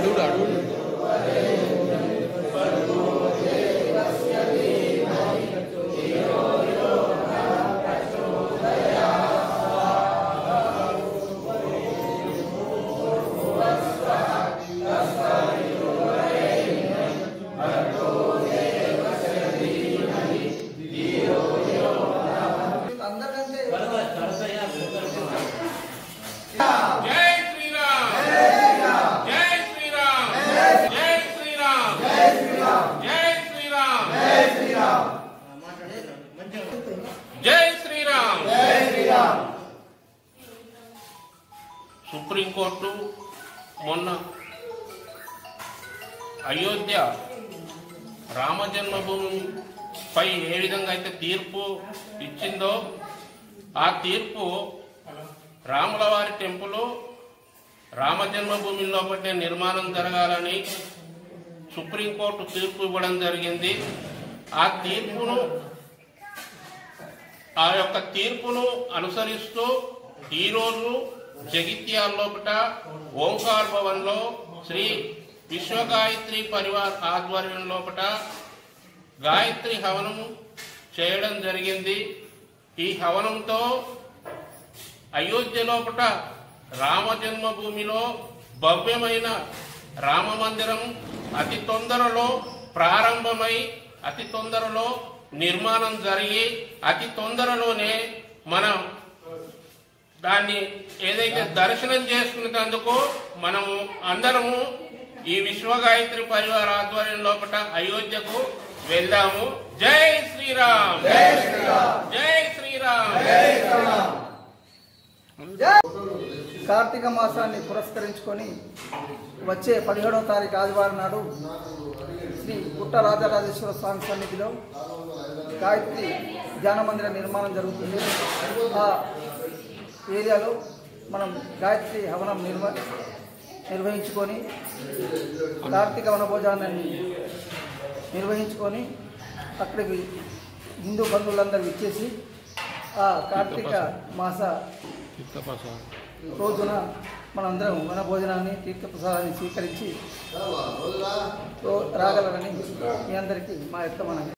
Arruda, arruda. Supreme court మొన్న అయోధ్య రామజన్మభూమిపై ఏ విధంగా అయితే తీర్పు ఇచ్చిందో ఆ తీర్పు రాములవారి టెంపుల్ రామజన్మభూమి నిర్మాణం జరగాలని సుప్రీంకోర్టు తీర్పు ఇవ్వడం జరిగింది. ఆ తీర్పును ఆ యొక్క తీర్పును అనుసరిస్తూ ఈరోజు జగిత్యాల లోపట ఓంకార్ భవన్లో శ్రీ విశ్వగాయత్రి పరివార్ ఆధ్వర్యం లోపట గాయత్రి హవనము చేయడం జరిగింది. ఈ హవనంతో అయోధ్య లోపట రామ జన్మభూమిలో భవ్యమైన రామ మందిరం అతి తొందరలో ప్రారంభమై అతి తొందరలో నిర్మాణం జరిగి అతి తొందరలోనే మనం దాన్ని ఏదైతే దర్శనం చేసుకునేందుకు మనము అందరము ఈ విశ్వగాయత్రి పరివార ఆధ్వర్యం లోపల అయోధ్యకు వెళ్దాము. జై శ్రీరామ్. జై శ్రీరామ్. కార్తీక మాసాన్ని పురస్కరించుకొని వచ్చే పదిహేడవ తారీఖు ఆదివారం నాడు శ్రీ పుట్ట రాజరాజేశ్వర స్వామి సన్నిధిలో గాయత్రి ధ్యాన మందిర నిర్మాణం జరుగుతుంది. ఆ ఏరియాలో మనం గాయత్రి హవనం నిర్వ నిర్వహించుకొని కార్తీక వనభోజనాన్ని నిర్వహించుకొని అక్కడికి హిందూ బంధువులందరూ ఇచ్చేసి ఆ కార్తీక మాస రోజున మనందరం వన భోజనాన్ని తీర్థప్రసాదాన్ని స్వీకరించి రాగలరని మీ అందరికీ మా యొక్క మనం